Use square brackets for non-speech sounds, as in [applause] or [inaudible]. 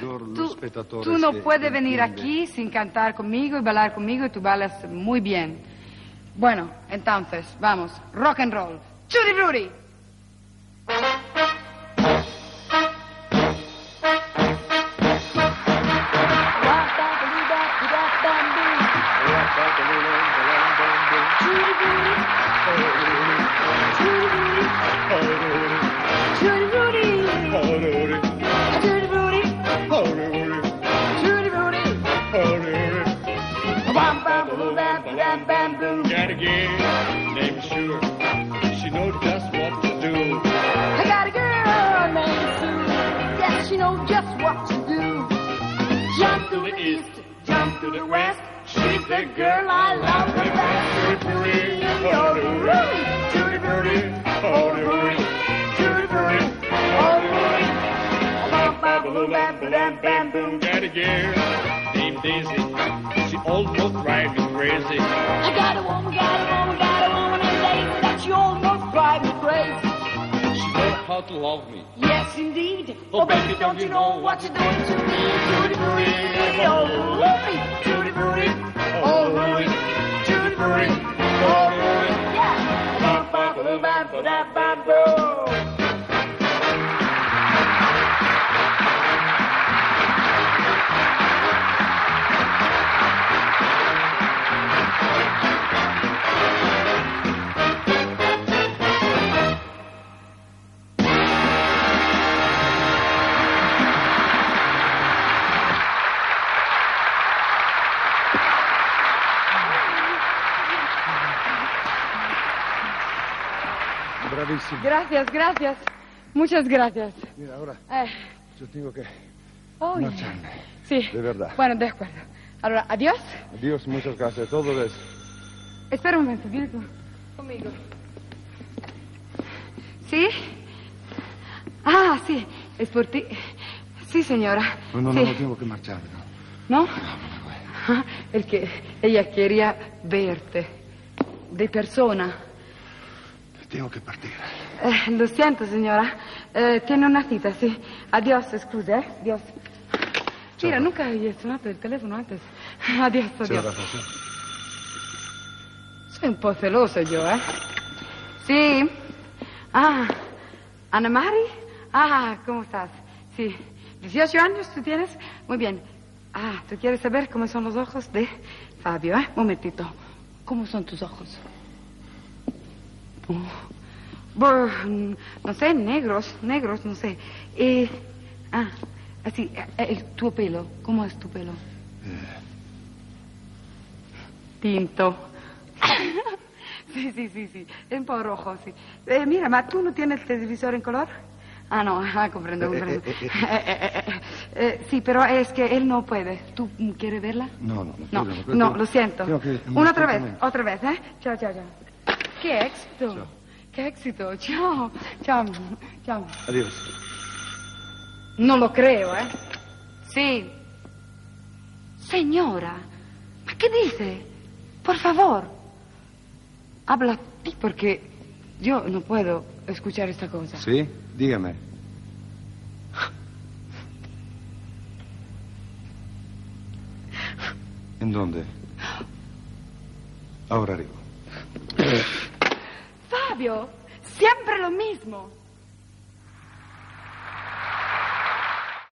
Tú, no puedes venir aquí sin cantar conmigo y bailar conmigo y tú bailas muy bien. Bueno, entonces, vamos, rock and roll. Churi Bruri. East, jump to the west. She's the girl I love the best. Tutti-frutti, oh, Rudy. Tutti-frutti, oh, Rudy. Tutti-frutti, oh, Rudy. Bam, bam, boom, bam, bam, bam, boom. Got a girl named Daisy. She almost drives me crazy. I got a woman, got a woman, got a woman named Daisy that she almost drives me crazy. How to love me. Yes, indeed. Oh, baby, don't you know what you're doing to me? Tutti oh booty, Judy, booty, oh booty, Judy, booty, oh booty, yeah. Ba ba ba ba. Bravísimo. Gracias, gracias. Muchas gracias. Mira, ahora Eh, yo tengo que oh, marcharme. sí. De verdad. Bueno, de acuerdo. Ahora, adiós. Adiós, muchas gracias. Todo es. Espera un momento, viene con- conmigo. ¿Sí? Ah, sí, es por ti. Sí, señora. No, no, sí. no, no tengo que marcharme. No. ¿No? Ah, [laughs] Es que ella quería verte. De persona. Tengo que partir. Eh, lo siento, señora. Eh, tiene una cita, sí. Adiós, scusa, eh. Adiós. Mira, nunca había suonato el teléfono antes. [laughs] Adiós, adiós. Soy un po' celoso yo, ¿eh? Sí. Ah, Ana Mari. Ah, ¿cómo estás? Sí. 18 años tú tienes. Muy bien. Ah, ¿tú quieres saber cómo son los ojos de Fabio, eh? Momentito. ¿Cómo son tus ojos? No sé, negros, negros, no sé. Eh, ah, así, eh, el, tu pelo. ¿Cómo es tu pelo? Tinto. [laughs] sí, sí, sí, sí. Es un poco rojo, sí. Eh, mira, ma tú no tienes el televisor en color. Ah, no, ah, comprendo, Eh, comprendo. eh, eh, Eh, eh, eh, eh, eh, sí, pero es que él no puede. ¿Tú quieres verla? No, no, No, no. no, lo siento. Que- Una otra vez, otra vez, ¿eh? Chao, chao, chao. ¡Qué éxito! ¡Qué éxito! Chao, chao, chao. Adiós. No lo creo, ¿eh? Sí. Señora, ¿ma qué dice? Por favor, habla ti porque yo no puedo escuchar esta cosa. ¿Sí? Dígame. ¿En dónde? Ahora arriba. Siempre lo mismo.